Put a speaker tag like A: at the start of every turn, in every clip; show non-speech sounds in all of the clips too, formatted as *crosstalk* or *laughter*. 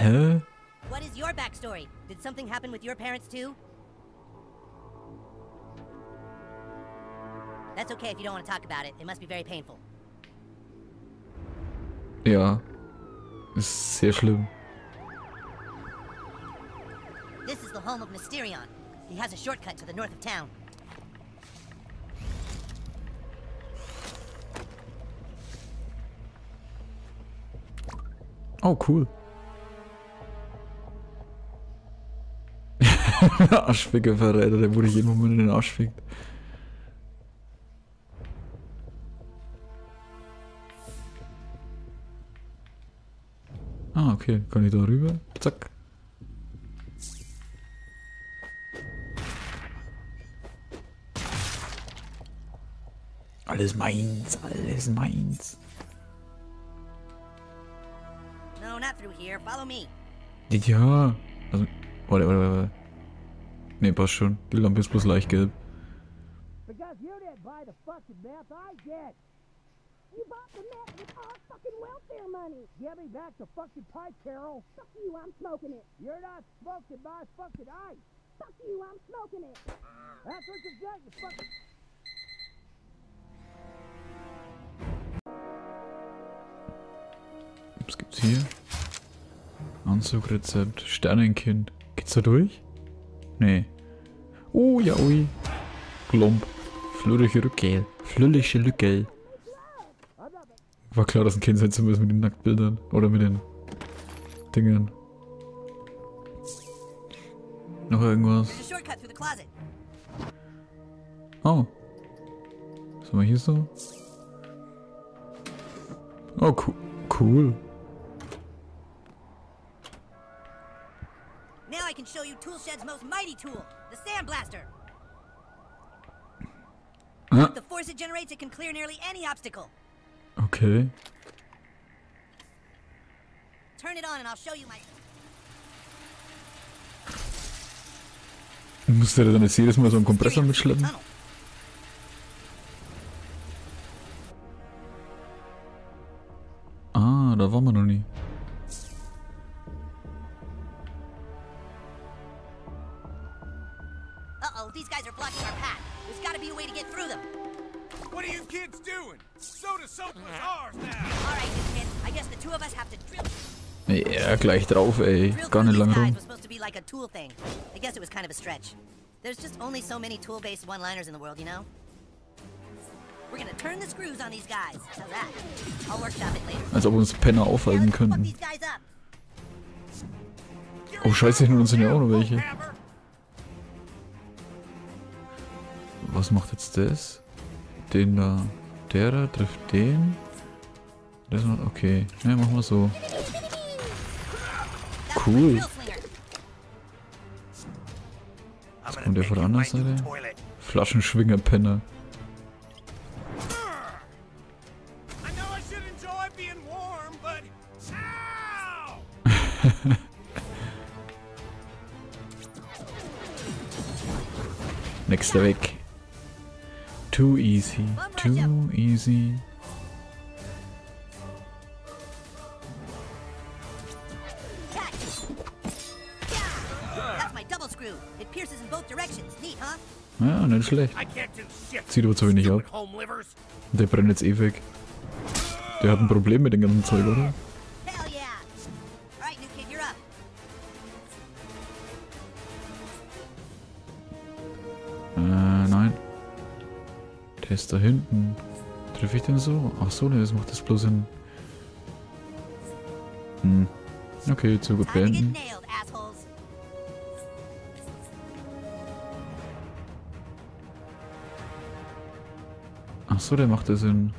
A: Hä?
B: What is your backstory? Did something happen with your parents too? That's okay if you don't want to talk about it. It must be very painful.
A: Ja. Ist sehr schlimm.
B: This is the home of Mysterion. He has a shortcut to the north of town.
A: Oh, cool. *laughs* Arschfickerverräter, der wurde jeden Moment in den Arsch fickt. Ah, okay. Kann ich da rüber? Zack. Alles meins, alles meins.
B: No, not through here. Follow me.
A: Ja. Also, warte, warte, warte. Ne, passt schon. Die Lampe ist bloß leicht gelb. Was gibt's hier? Anzugrezept. Sternenkind. Geht's da durch? Nee. Oh, ja, ui. Glomp. Flullige Lücke. Flullige Lücke. War klar, dass ein Kind sein Zimmer ist mit den Nacktbildern. Oder mit den Dingern. Noch irgendwas? Oh. Was haben wir hier so? Oh, cool. Cool.
B: Can show you Toolshed's most mighty tool, the Sandblaster.
A: Ah,
B: With the force it generates, it can clear nearly any obstacle.
A: okay.
B: Turn it on and I'll show you my...
A: Musste der dann jetzt jedes Mal so einen Kompressor mitschleppen? Gleich drauf, ey. Gar nicht lang rum.
B: There's just only so many tool-based one-liners in the world, you know? We're gonna turn the screws on these guys. How's that? I'll workshop it later.
A: Als ob uns Penner aufhalten könnten. Oh, scheiße, hinter uns sind ja auch noch welche. Was macht jetzt das? Den da. Der da trifft den. Das macht. Okay. Ja, machen wir so. Cool.
C: I'm
A: kommt der von der anderen Seite?
C: toilet.
A: Flaschenschwinger Penner.
C: I know I should enjoy being warm, but ow! *laughs*
A: Nächster weg. Too easy. Too easy. Ja, nicht schlecht. Sieht aber zu wenig ab. Der brennt jetzt eh weg. Der hat ein Problem mit dem ganzen Zeug, oder? Äh, nein. Der ist da hinten. Treffe ich den so? Ach so, ne, das macht das bloß in... Hm. Okay, zu gut beenden. So, der macht das in...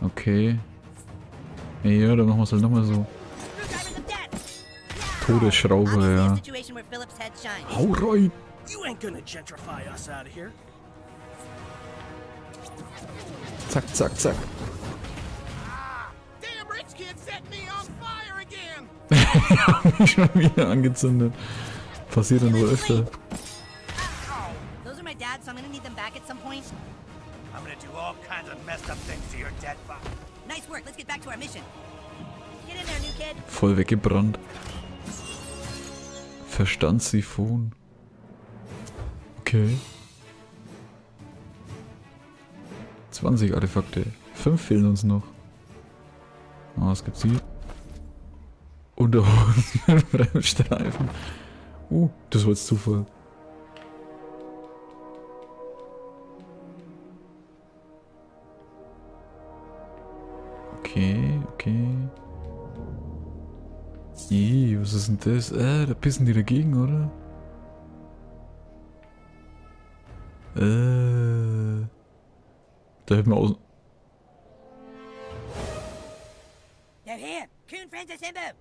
A: Okay. Ja, dann machen wir es halt nochmal so. Todesschraube, ja. Hau rein!
D: You ain't gonna gentrify us out of here.
A: Zack, zack, zack.
C: Fire again. *laughs*
A: Hab mich schon wieder angezündet. Passiert dann wohl öfter. Voll weggebrannt. Verstandssiphon. Okay. 20 Artefakte. 5 fehlen uns noch. Ah, was gibt's hier? *laughs* Unterhosen mit Bremsstreifen. Oh, das war jetzt Zufall. Ih, was ist denn das? Äh, da pissen die dagegen, oder? Äh. Da hätten wir aus.
B: They're here. Coon friends assemble.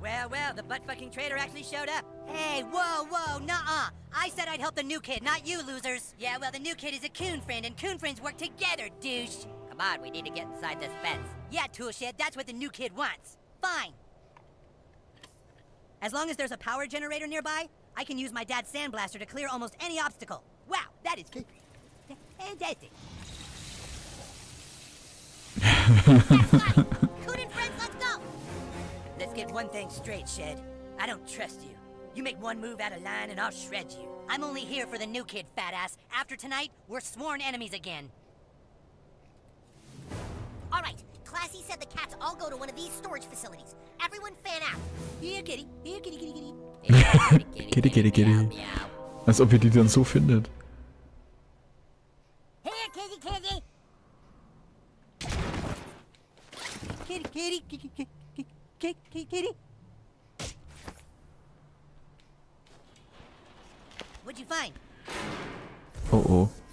B: Well, well, the butt-fucking traitor actually showed up. Hey, whoa, whoa, nuh-uh. I said I'd help the new kid, not you losers. Yeah, well, the new kid is a coon friend, and coon friends work together, douche. Come on, we need to get inside this fence. Yeah, toolshed, that's what the new kid wants. Fine. As long as there's a power generator nearby, I can use my dad's sandblaster to clear almost any obstacle. Wow, that is. Fantastic. *laughs* Coon and friends, let's go! Let's get one thing straight, Shed. I don't trust you. You make one move out of line and I'll shred you. I'm only here for the new kid, fat ass. After tonight, we're sworn enemies again.
E: All right, Classy said the cats all go to one of these storage facilities. Everyone fan out.
B: Here, kitty. Here, kitty, kitty, kitty. *laughs* Here,
A: Kitty, kitty, kitty.
B: Meow, meow.
A: Als ob ihr die dann so findet.
E: Here, kitty, kitty.
B: Kitty, kitty, kitty, kitty, kitty, kitty, kitty. What'd you find?
A: Oh oh.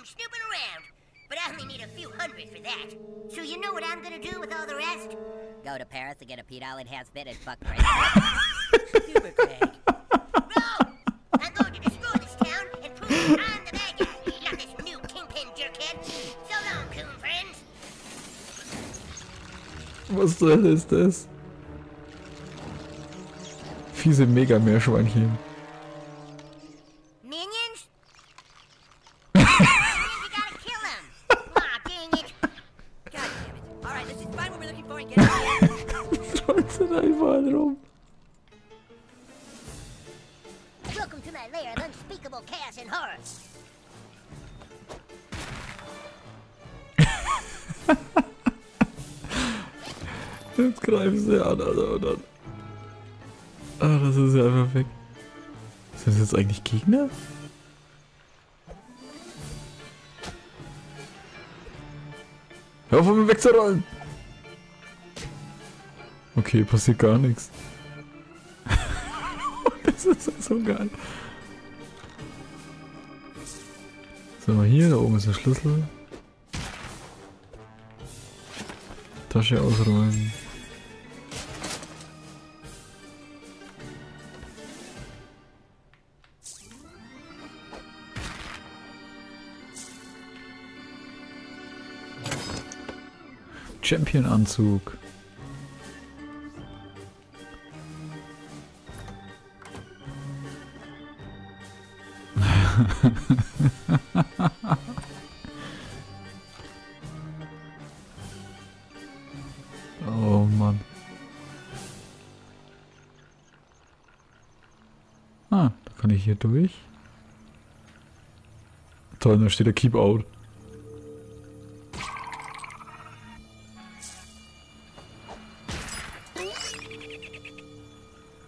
E: From snooping around. But I only need a few hundred for that. So you know what I'm gonna do with all the rest?
B: Go to Paris to get a Pete All Enhanced Fit and fuck Craig. Super Craig.
E: No! I'm going to destroy this town and prove that I'm the bad guy, not this new kingpin jerkhead. So long, coon friends.
A: Was zur Hölle ist das? Fiese Mega-Meerschweinchen.
B: And
E: horror. *laughs*
A: Jetzt greifen sie an, Alter, und dann. Ah, das ist ja einfach weg. Sind das jetzt eigentlich Gegner? Hör auf, um mich wegzurollen! Okay, passiert gar nichts. *laughs* das ist so geil. So, hier, da oben ist der Schlüssel. Tasche ausräumen. Champion-Anzug. Kann ich hier durch. Toll, da steht der Keep Out.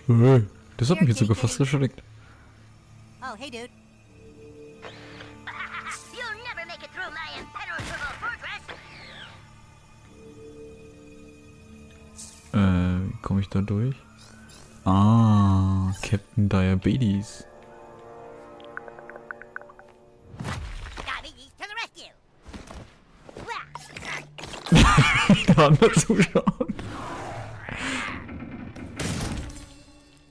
A: Hey, das hat mich jetzt sogar fast erschreckt.
B: Oh, hey, dude.
A: Äh, wie komme ich da durch? Ah, Captain Diabetes. Partner zuschauen.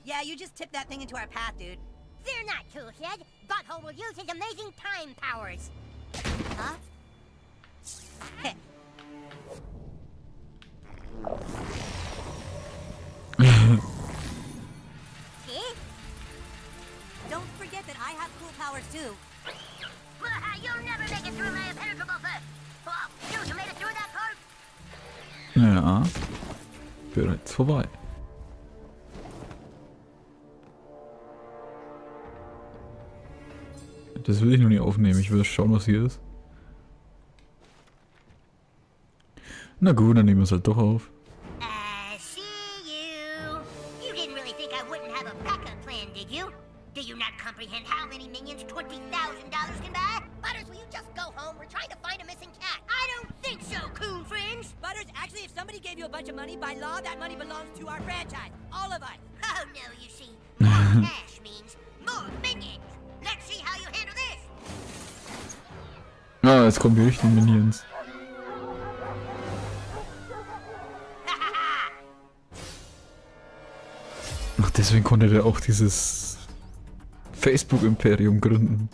B: Yeah, you just tipped that thing into our path, dude.
E: They're not, cool, kid. Butthole will use his amazing time powers.
B: Huh? *laughs* See? Don't forget that I have cool powers too. *laughs* You'll never make it through my impenetrable fist.
E: Well,
B: you
A: Ja. Bereits vorbei. Das will ich noch nicht aufnehmen. Ich will schauen, was hier ist. Na gut, dann nehmen wir es halt doch auf.
E: Do you not comprehend how many minions $20,000 can buy?
B: Butters, will you just go home? We're trying to find a missing cat.
E: I don't think so, coon friends.
B: Butters, actually, if somebody gave you a bunch of money, by law, that money belongs to our franchise. All of us. *laughs*
E: Oh, no, you see, more *laughs* cash means more minions. Let's see how you handle this.
A: Ah, jetzt kommen die richtigen Minions. *laughs* Ach, deswegen konnte der auch dieses Facebook-Imperium gründen.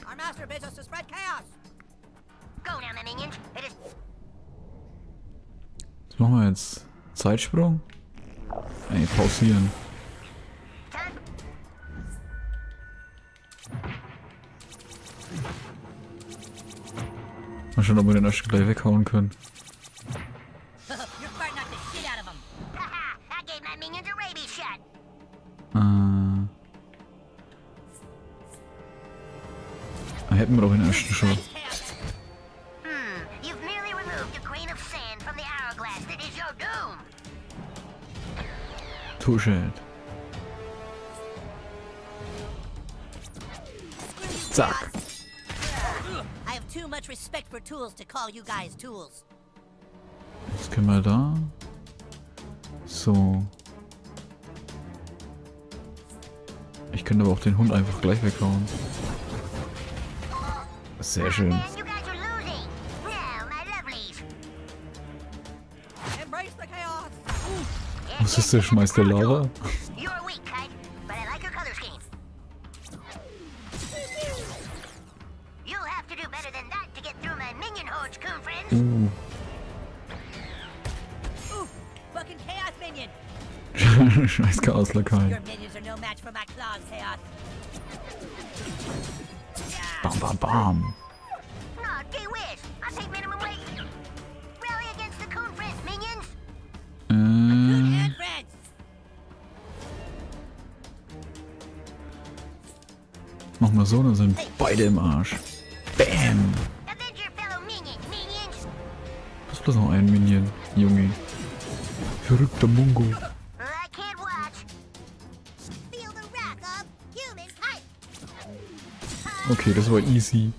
A: Was machen wir jetzt? Zeitsprung? Ey, pausieren. Mal schauen, ob wir den erst gleich weghauen können.
B: Guys tools.
A: Jetzt können wir da. So. Ich könnte aber auch den Hund einfach gleich weghauen. Sehr schön.
E: Through my minion hordes, coon friends.
A: Uh. *laughs* Scheiß Chaos-Lakai.
B: Your minions are no match for my claws, chaos. Yeah.
A: Bam, bam, bam. Mach mal so, dann sind beide im Arsch. Bam. Ist bloß noch ein Minion, Junge. Verrückter Mungo. Okay, das war easy.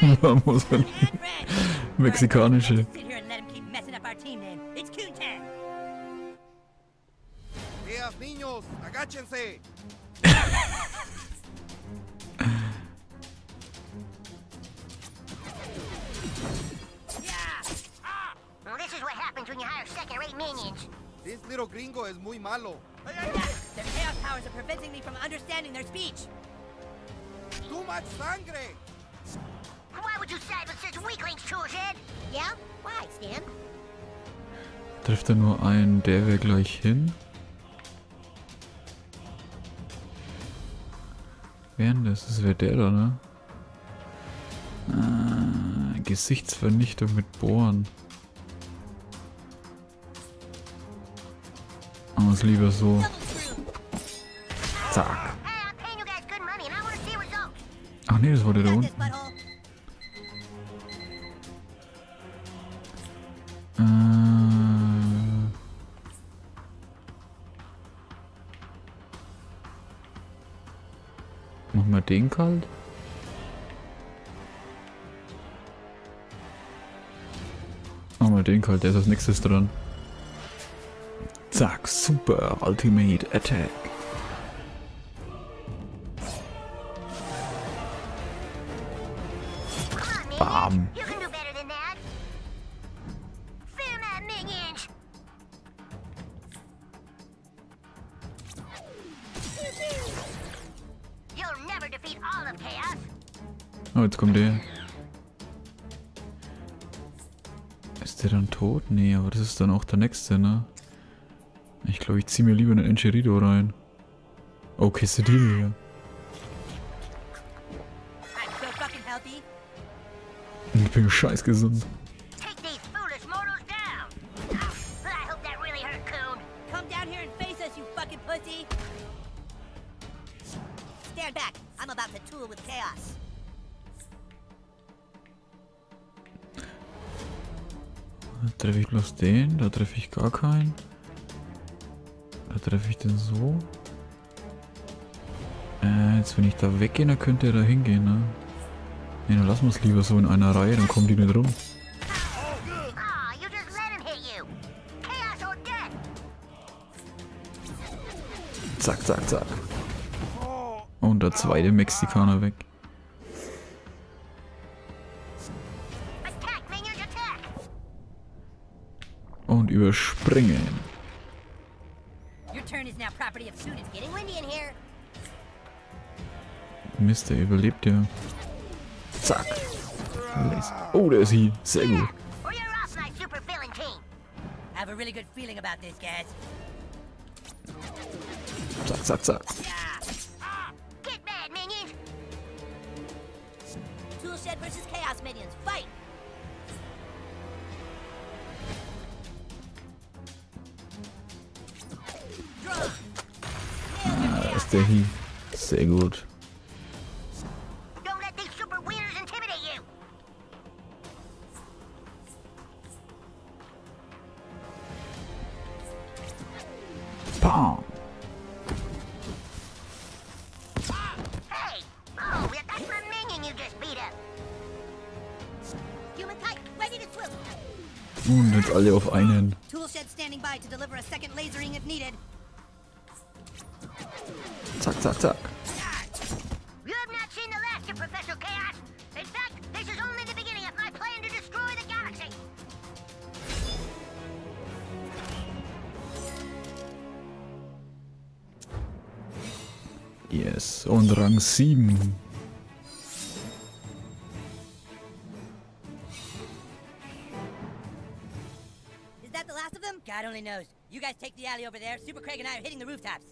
A: *laughs* *laughs*
B: It's Coontan.
C: Días, niños, agáchense.
E: Well, this is what happens when you hire second-rate minions.
C: This little gringo is muy malo.
B: Their chaos powers are preventing me from understanding their speech.
C: Too much sangre.
A: Trifft er nur einen, der wäre gleich hin. Wer denn das? Das wäre der da, ne? Ah, Gesichtsvernichtung mit Bohren. Aber es lieber so. Zack. Ach nee, das war der da unten. Machen wir den kalt? Machen wir den kalt, der ist als nächstes dran. Zack, super, Ultimate Attack. Oh, jetzt kommt der. Ist der dann tot? Nee, aber das ist dann auch der nächste, ne? Ich glaube, ich ziehe mir lieber einen Encherido rein. Oh, Quesadilla.
B: Healthy.
A: Ich bin scheiß gesund. Da treffe ich bloß den, da treffe ich gar keinen. Da treffe ich den so. Äh, jetzt wenn ich da weggehe, dann könnte er da hingehen, ne? Ne, dann lassen wir es lieber so in einer Reihe, dann kommen die nicht rum.
E: Death.
A: Zack, zack, zack. Und der zweite Mexikaner weg.
B: In here.
A: Mist, der überlebt ja. Zack. Oh, der ist hier. Sehr gut. Zack, zack, zack.
E: Mad, minions.
B: Toolshed versus Chaos Minions. Fight!
E: Beat up.
B: Human type, ready to swivel.
A: Und jetzt alle auf einen.
B: Toolshed standing by to deliver a second lasering if needed.
A: Zack, zack, zack.
E: You have not seen the last of Professor Chaos. In fact, this is only the beginning of my plan to destroy the galaxy.
A: Yes. Und Rang 7.
B: Is that the last of them? God only knows. You guys take the alley over there. Super Craig and I are hitting the rooftops.